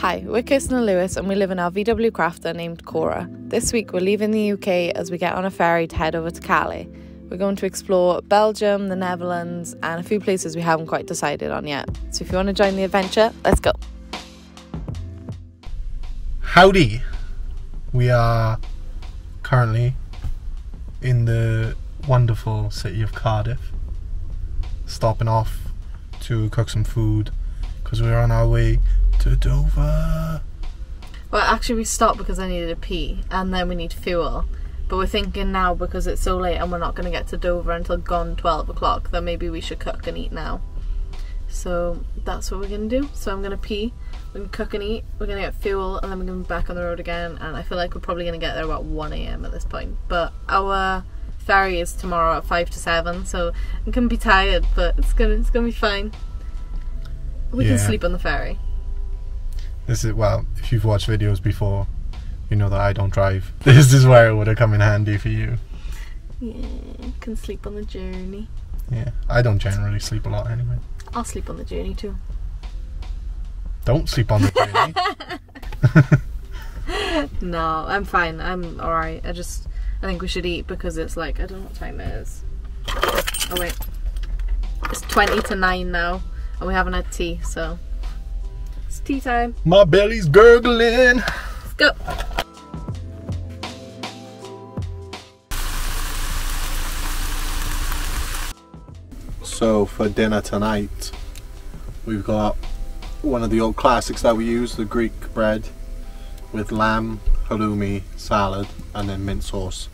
Hi, we're Kirsten and Lewis, and we live in our VW crafter named Cora. This week, we're leaving the UK as we get on a ferry to head over to Calais. We're going to explore Belgium, the Netherlands, and a few places we haven't quite decided on yet. So if you want to join the adventure, let's go. Howdy! We are currently in the wonderful city of Cardiff, stopping off to cook some food because we're on our way to Dover. Well, actually, we stopped because I needed a pee, and then we need fuel. But we're thinking now because it's so late and we're not going to get to Dover until gone 12 o'clock that maybe we should cook and eat now. So that's what we're going to do. So I'm going to pee, we're going to cook and eat, we're going to get fuel, and then we're going to be back on the road again. And I feel like we're probably going to get there about 1am at this point. But our ferry is tomorrow at 5 to 7, so I'm going to be tired, but it's going to, it's going to be fine. We Yeah. can sleep on the ferry. This is, well, if you've watched videos before, you know that I don't drive. This is where it would have come in handy for you. Yeah, can sleep on the journey. Yeah, I don't generally sleep a lot anyway. I'll sleep on the journey too. Don't sleep on the journey. No, I'm fine. I'm alright. I just, I think we should eat because it's like, I don't know what time it is. Oh wait. It's 20 to 9 now and we haven't had tea, so. It's tea time. My belly's gurgling. Let's go. So for dinner tonight, we've got one of the old classics that we use, the Greek bread with lamb, halloumi, salad, and then mint sauce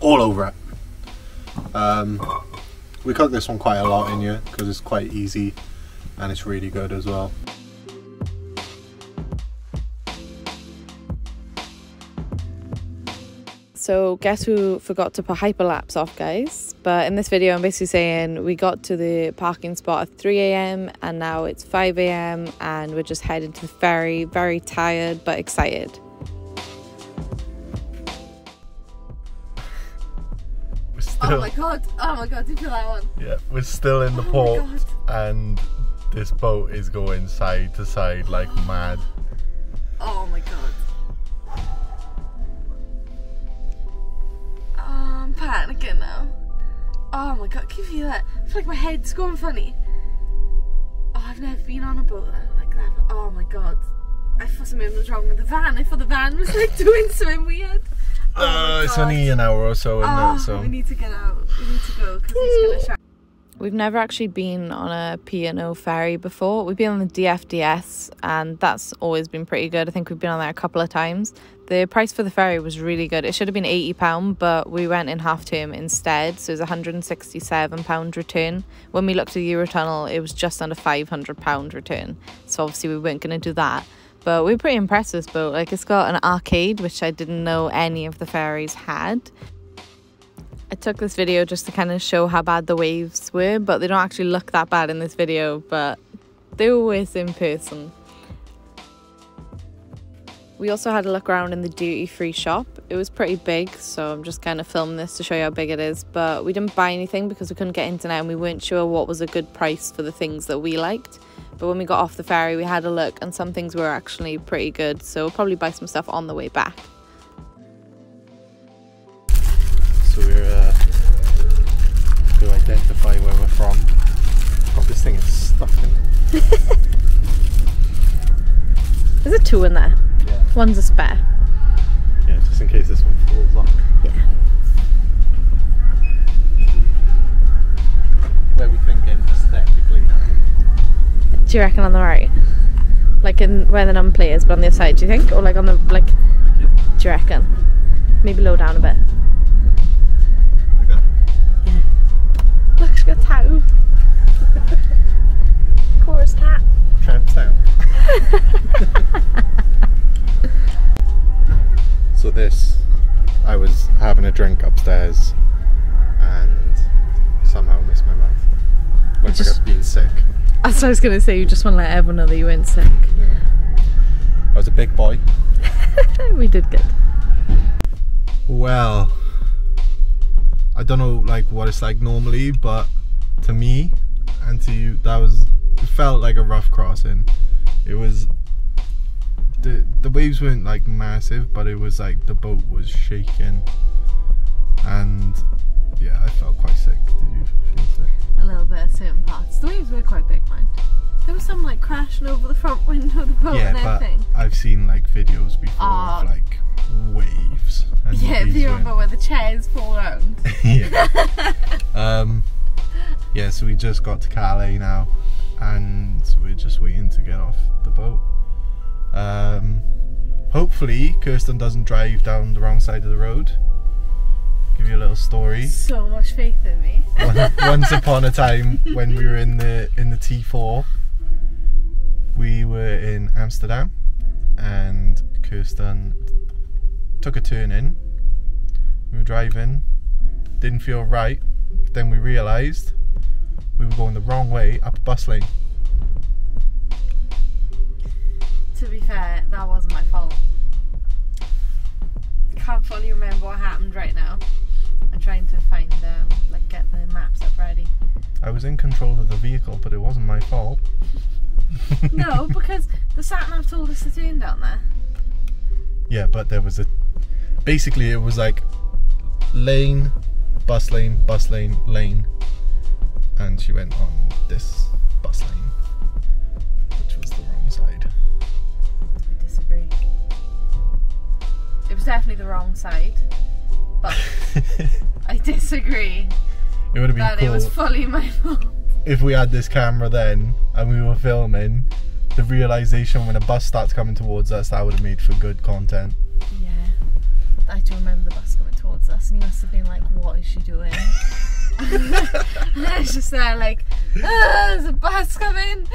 all over it. Um, we cook this one quite a lot in here because it's quite easy and it's really good as well. So, guess who forgot to put hyperlapse off, guys? But in this video, I'm basically saying we got to the parking spot at 3 a.m. and now it's 5 a.m. and we're just heading to the ferry. Very tired but excited. We're oh still, god! Oh my god! Did you feel that one? yeah, we're still in oh the Oh port and this boat is going side to side like mad. Oh my god. Oh, I'm panicking now. Oh my god, can you feel that? I feel like my head's going funny. Oh, I've never been on a boat like that. Oh my god. I thought something was wrong with the van. I thought the van was like doing something weird. Oh Uh, it's only an hour or so in Oh, it, so we need to get out. We need to go because he's gonna shout. We've never actually been on a P&O ferry before. We've been on the DFDS and that's always been pretty good. I think we've been on there a couple of times. The price for the ferry was really good. It should have been £80, but we went in half term instead. So it was £167 return. When we looked at the Eurotunnel, it was just under £500 return. So obviously we weren't going to do that. But we're pretty impressed with this boat. Like it's got an arcade, which I didn't know any of the ferries had. I took this video just to kind of show how bad the waves were, but they don't actually look that bad in this video, but they were worse in person. We also had a look around in the duty free shop. It was pretty big, so I'm just kind of filming this to show you how big it is. But we didn't buy anything because we couldn't get internet and we weren't sure what was a good price for the things that we liked. But when we got off the ferry, we had a look and some things were actually pretty good, so we'll probably buy some stuff on the way back. So we're uh, to identify where we're from. God, this thing is stuck in. There's a two in there, Yeah. one's a spare. Yeah, just in case this one falls off. Yeah. Where we thinking aesthetically? Do you reckon on the right? Like in where the num play is, but on the other side, do you think? Or like on the like do you reckon? Maybe low down a bit. Look, she's got a tattoo. Cora's tat. Tramps down. so this, I was having a drink upstairs and somehow missed my mouth. Looks Just- like I've been sick. That's what I was gonna say, you just wanna let everyone know that you weren't sick. I was a big boy. we did good. Well, I don't know like what it's like normally, but to me and to you, that was it felt like a rough crossing. It was the the waves weren't like massive, but it was like the boat was shaking, and yeah, I felt quite sick. Did you feel sick? A little bit at certain parts. The waves were quite big, mind. There was some like crashing over the front window of the boat yeah, and everything. but I've seen like videos before uh, of like waves. And do you remember where the chairs fall around? yeah. um, yeah, so we just got to Calais now, and we're just waiting to get off the boat. Um, hopefully, Kirsten doesn't drive down the wrong side of the road. Give you a little story. So much faith in me. Once upon a time, when we were in the in the T4, we were in Amsterdam, and Kirsten took a turn in. We were driving, didn't feel right. Then we realised we were going the wrong way up a bus lane. To be fair, that wasn't my fault. I can't fully remember what happened right now. I'm trying to find, um, like, get the maps up ready. I was in control of the vehicle, but it wasn't my fault. no, because the sat nav told us to turn down there. Yeah, but there was a basically it was like lane, bus lane, bus lane, lane, and she went on this bus lane, which was the wrong side. I disagree. It was definitely the wrong side, but I disagree. It would have been that cool. it was fully my fault. If we had this camera then and we were filming, the realization when a bus starts coming towards us, that would have made for good content. Yeah, I do remember the bus coming towards us, and he must have been like, "What is she doing?" I was just there, like, ah, "There's a bus coming."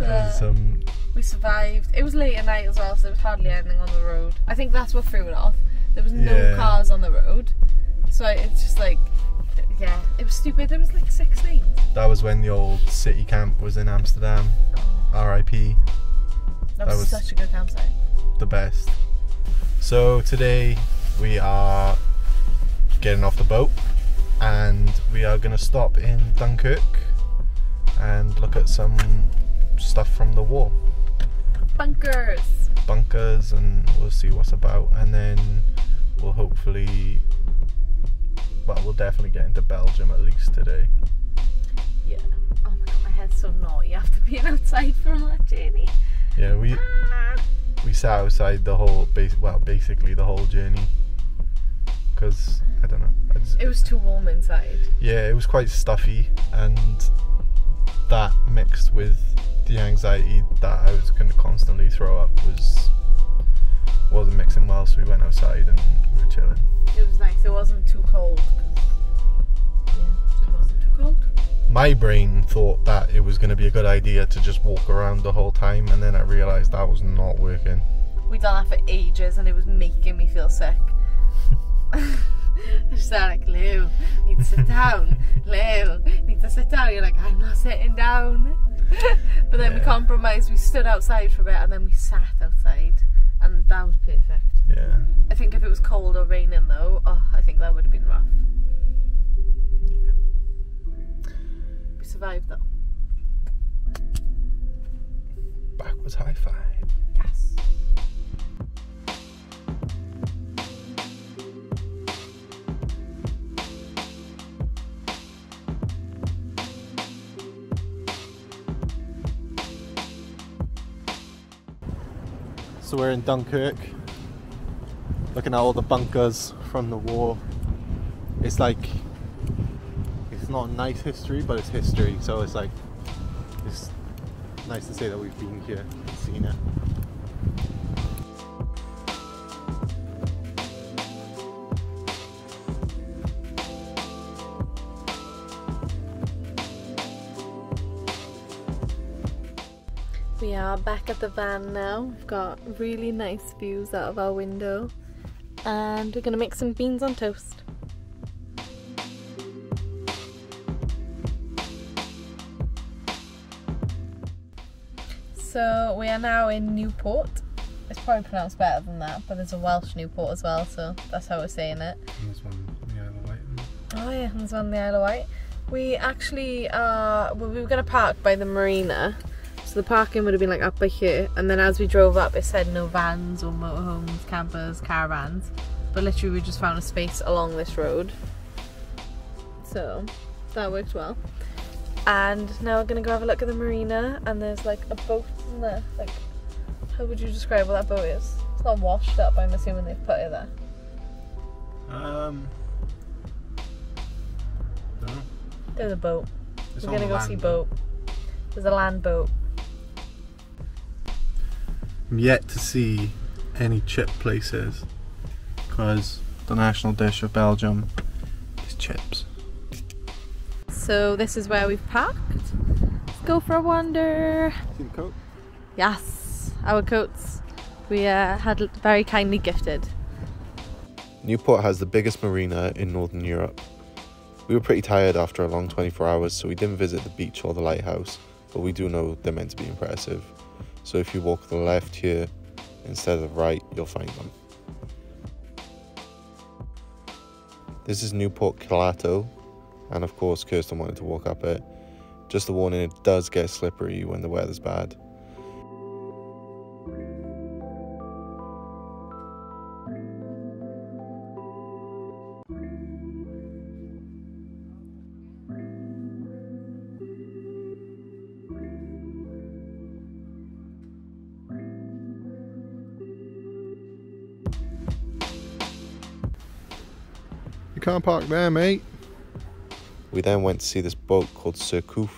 yeah. Um... We survived. It was late at night as well, so there was hardly anything on the road. I think that's what threw it off. There was no yeah. cars on the road, so it's just like, yeah, it was stupid. There was like six lanes. That was when the old city camp was in Amsterdam. Oh. R.I.P. That, that was, was such a good campsite. The best. So today we are getting off the boat and we are going to stop in Dunkirk and look at some stuff from the war. Bunkers. Bunkers and we'll see what's about and then we'll hopefully well we'll definitely get into Belgium at least today. Yeah. Oh my god, my head's so naughty after being outside for all that journey. Yeah, we ah we sat outside the whole well basically the whole journey because I don't know. Just, it was too warm inside. Yeah, it was quite stuffy, and that mixed with the anxiety that I was going to constantly throw up was wasn't mixing well. So we went outside and we were chilling. It was nice. It wasn't too cold. Yeah, it wasn't too cold my brain thought that it was going to be a good idea to just walk around the whole time, and then I realised that was not working. We done that for ages, and it was making me feel sick. Just like, Lou, need to sit down. Lou, need to sit down. You're like, I'm not sitting down. but then yeah. we compromised. We stood outside for a bit, and then we sat outside, and that was perfect. Yeah. I think if it was cold or raining though, oh, I think that would have been rough. Yeah. We survived though. Backwards high five. Yes. We're in Dunkirk, looking at all the bunkers from the war. It's like it's not nice history, but it's history. So it's like it's nice to say that we've been here and seen it. Are back at the van now. We've got really nice views out of our window and we're gonna make some beans on toast. So we are now in Newport. It's probably pronounced better than that, but there's a Welsh Newport as well, so that's how we're saying it. And there's one the Isle of Wight. Oh yeah, there's one the Isle of Wight. We actually are, well, we were going to park by the marina, So the parking would have been like up by here, and then as we drove up, it said no vans or motorhomes, campers, caravans. But literally, we just found a space along this road. So that worked well. And now we're gonna go have a look at the marina, and there's like a boat in there. Like, how would you describe what that boat is? It's not washed up. I'm assuming they've put it there. Um. No. There's a boat. It's we're gonna go see boat. There's a land boat. I'm yet to see any chip places because the national dish of Belgium is chips. So this is where we've parked. Let's go for a wander. Team Coke. Yes, our coats we uh, had very kindly gifted. Newport has the biggest marina in Northern Europe. We were pretty tired after a long 24 hours, so we didn't visit the beach or the lighthouse, but we do know they're meant to be impressive. So if you walk the left here instead of right, you'll find them. This is Newport Calato, and of course, Kirsten wanted to walk up it. Just a warning, it does get slippery when the weather's bad. Can't park there, mate. We then went to see this boat called Surcouf.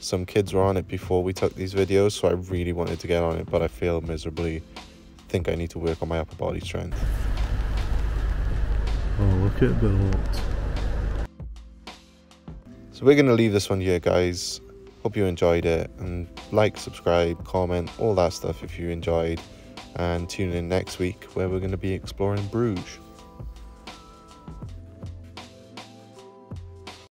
Some kids were on it before we took these videos, so I really wanted to get on it, but I failed miserably. think I need to work on my upper body strength. Oh, look at the lot. So we're going to leave this one here, guys. Hope you enjoyed it, and like, subscribe, comment, all that stuff if you enjoyed. And tune in next week where we're going to be exploring Bruges.